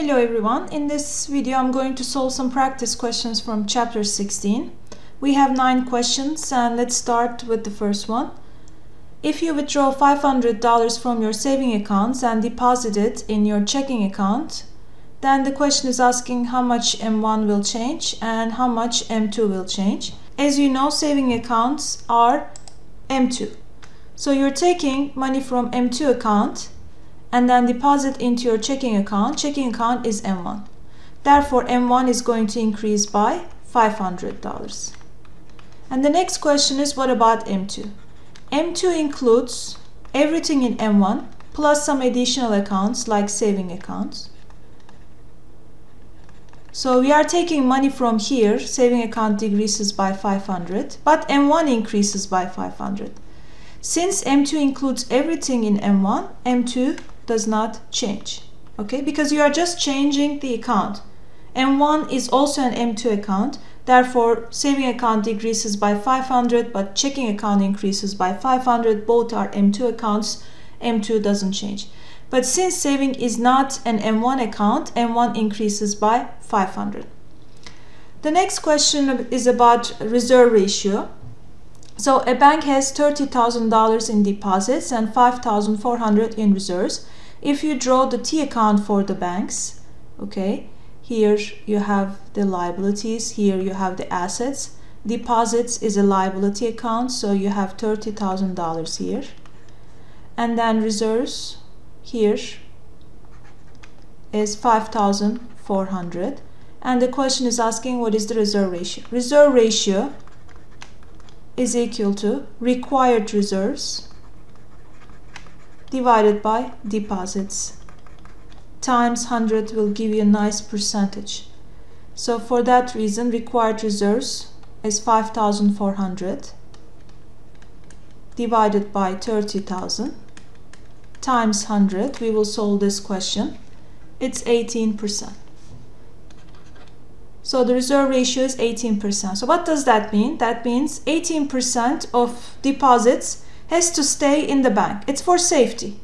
Hello everyone, in this video I'm going to solve some practice questions from chapter 16. We have 9 questions and let's start with the first one. If you withdraw $500 from your saving accounts and deposit it in your checking account, then the question is asking how much M1 will change and how much M2 will change. As you know, saving accounts are M2. So you're taking money from M2 account and then deposit into your checking account. Checking account is M1. Therefore, M1 is going to increase by $500. And the next question is what about M2? M2 includes everything in M1 plus some additional accounts like saving accounts. So we are taking money from here, saving account decreases by 500, but M1 increases by 500. Since M2 includes everything in M1, M2 does not change. Okay, because you are just changing the account. M1 is also an M2 account. Therefore, saving account decreases by 500, but checking account increases by 500. Both are M2 accounts. M2 doesn't change. But since saving is not an M1 account, M1 increases by 500. The next question is about reserve ratio. So a bank has $30,000 in deposits and 5,400 in reserves. If you draw the T account for the banks, okay, here you have the liabilities, here you have the assets. Deposits is a liability account, so you have $30,000 here. And then reserves here is 5,400. And the question is asking what is the reserve ratio. Reserve ratio is equal to required reserves divided by deposits times 100 will give you a nice percentage. So for that reason required reserves is 5400 divided by 30,000 times 100 we will solve this question it's 18%. So the reserve ratio is 18%. So what does that mean? That means 18% of deposits has to stay in the bank. It's for safety.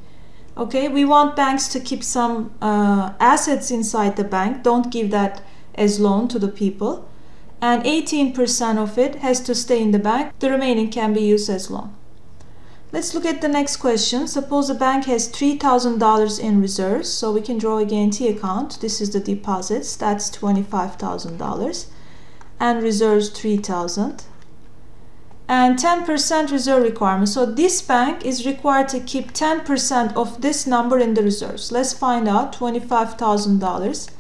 Okay, we want banks to keep some uh, assets inside the bank. Don't give that as loan to the people. And 18% of it has to stay in the bank. The remaining can be used as loan. Let's look at the next question. Suppose a bank has $3,000 in reserves. So we can draw a guarantee account. This is the deposits. That's $25,000. And reserves 3000 and 10% reserve requirement. So this bank is required to keep 10% of this number in the reserves. Let's find out $25,000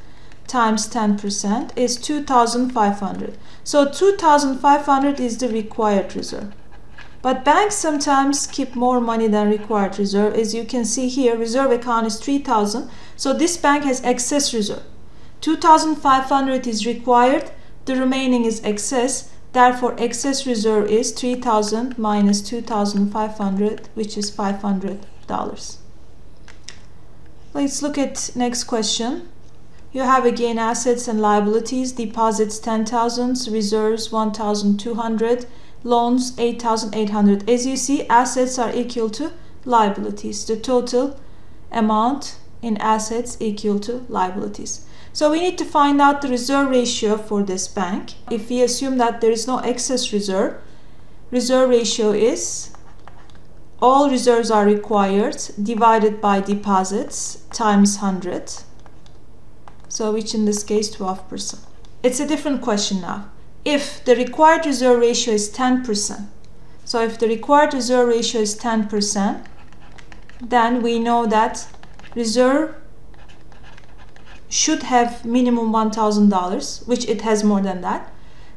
times 10% is 2,500. So 2,500 is the required reserve. But banks sometimes keep more money than required reserve. As you can see here, reserve account is 3,000. So this bank has excess reserve. 2,500 is required. The remaining is excess. Therefore, excess reserve is 3,000 minus 2,500, which is $500. Let's look at next question. You have again assets and liabilities, deposits 10,000, reserves 1,200, loans 8,800. As you see, assets are equal to liabilities. The total amount in assets equal to liabilities. So we need to find out the reserve ratio for this bank. If we assume that there is no excess reserve, reserve ratio is all reserves are required divided by deposits times 100. So which in this case 12%. It's a different question now if the required reserve ratio is 10%, so if the required reserve ratio is 10%, then we know that reserve should have minimum $1,000, which it has more than that.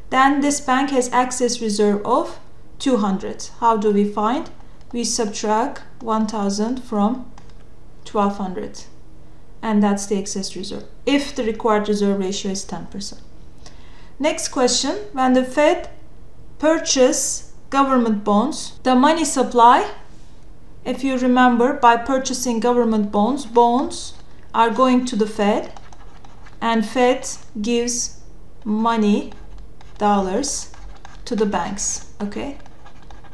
Then this bank has excess reserve of 200. How do we find? We subtract 1000 from 1200 and that's the excess reserve if the required reserve ratio is 10%. Next question, when the Fed purchase government bonds, the money supply, if you remember, by purchasing government bonds, bonds are going to the Fed and Fed gives money, dollars, to the banks, okay?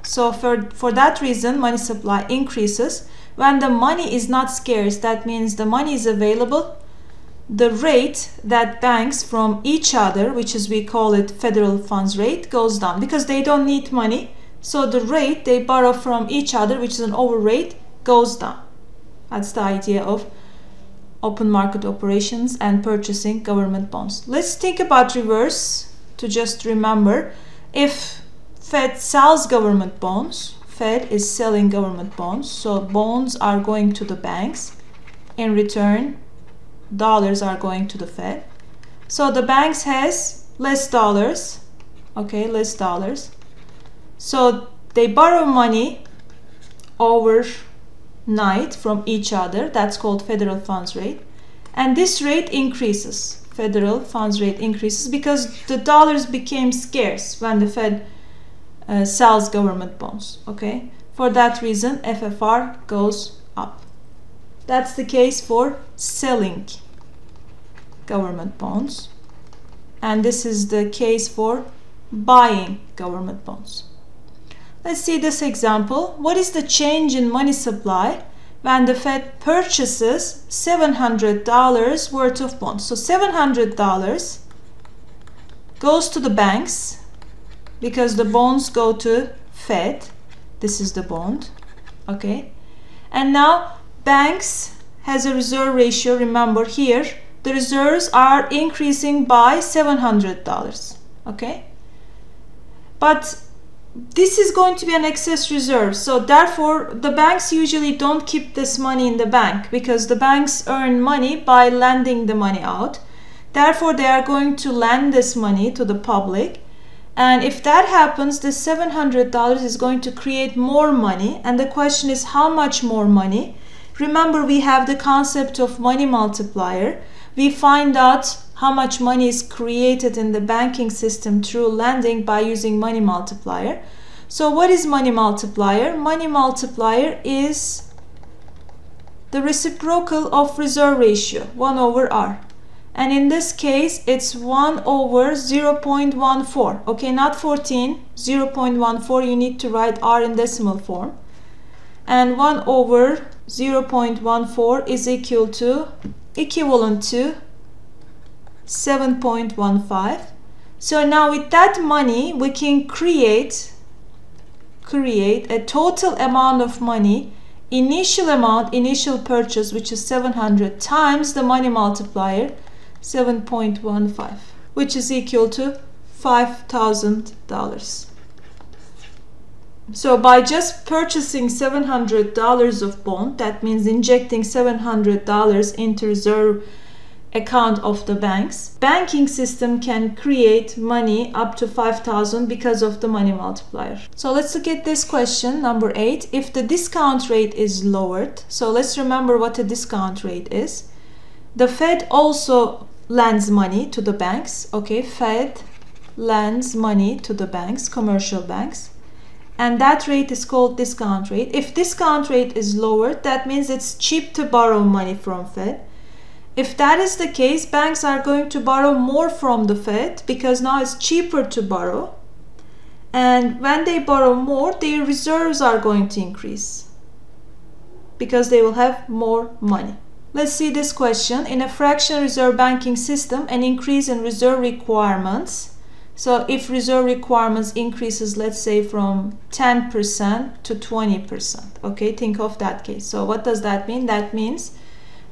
So for, for that reason, money supply increases. When the money is not scarce, that means the money is available, the rate that banks from each other, which is we call it federal funds rate, goes down because they don't need money. So the rate they borrow from each other, which is an over rate, goes down. That's the idea of open market operations and purchasing government bonds. Let's think about reverse to just remember. If Fed sells government bonds, Fed is selling government bonds, so bonds are going to the banks. In return, dollars are going to the Fed. So the banks has less dollars, okay, less dollars. So they borrow money overnight from each other. That's called federal funds rate. And this rate increases. Federal funds rate increases because the dollars became scarce when the Fed uh, sells government bonds. Okay. For that reason, FFR goes up. That's the case for selling government bonds. And this is the case for buying government bonds. Let's see this example. What is the change in money supply when the Fed purchases $700 worth of bonds? So $700 goes to the banks because the bonds go to Fed. This is the bond. Okay. And now banks has a reserve ratio. Remember here the reserves are increasing by $700 okay but this is going to be an excess reserve so therefore the banks usually don't keep this money in the bank because the banks earn money by lending the money out. Therefore they are going to lend this money to the public and if that happens the $700 is going to create more money and the question is how much more money? Remember we have the concept of money multiplier. We find out how much money is created in the banking system through lending by using money multiplier. So what is money multiplier? Money multiplier is the reciprocal of reserve ratio, 1 over R. And in this case, it's 1 over 0.14. Okay, not 14, 0.14. You need to write R in decimal form. And 1 over 0.14 is equal to equivalent to 7.15 so now with that money we can create create a total amount of money initial amount initial purchase which is 700 times the money multiplier 7.15 which is equal to $5,000 so by just purchasing $700 of bond, that means injecting $700 into reserve account of the banks, banking system can create money up to 5000 because of the money multiplier. So let's look at this question, number 8. If the discount rate is lowered, so let's remember what a discount rate is. The Fed also lends money to the banks, okay? Fed lends money to the banks, commercial banks and that rate is called discount rate. If discount rate is lowered, that means it's cheap to borrow money from Fed. If that is the case, banks are going to borrow more from the Fed because now it's cheaper to borrow. And when they borrow more, their reserves are going to increase because they will have more money. Let's see this question. In a fractional reserve banking system, an increase in reserve requirements so if reserve requirements increases, let's say from 10% to 20%, okay, think of that case. So what does that mean? That means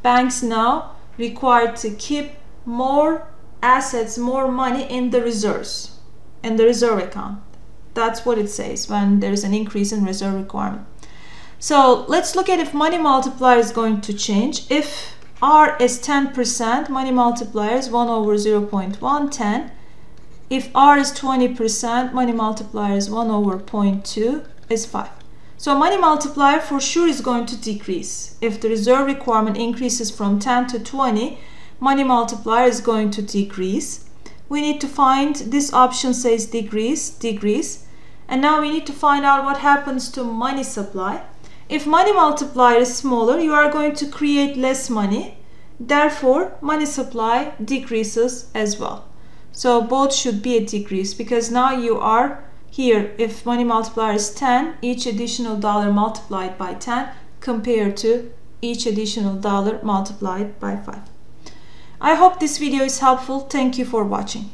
banks now required to keep more assets, more money in the reserves, in the reserve account. That's what it says when there's an increase in reserve requirement. So let's look at if money multiplier is going to change. If R is 10%, money multiplier is 1 over 0.110 if R is 20%, money multiplier is 1 over 0.2 is 5. So money multiplier for sure is going to decrease. If the reserve requirement increases from 10 to 20, money multiplier is going to decrease. We need to find, this option says decrease, decrease. And now we need to find out what happens to money supply. If money multiplier is smaller, you are going to create less money. Therefore, money supply decreases as well. So both should be a decrease because now you are here if money multiplier is 10 each additional dollar multiplied by 10 compared to each additional dollar multiplied by 5. I hope this video is helpful. Thank you for watching.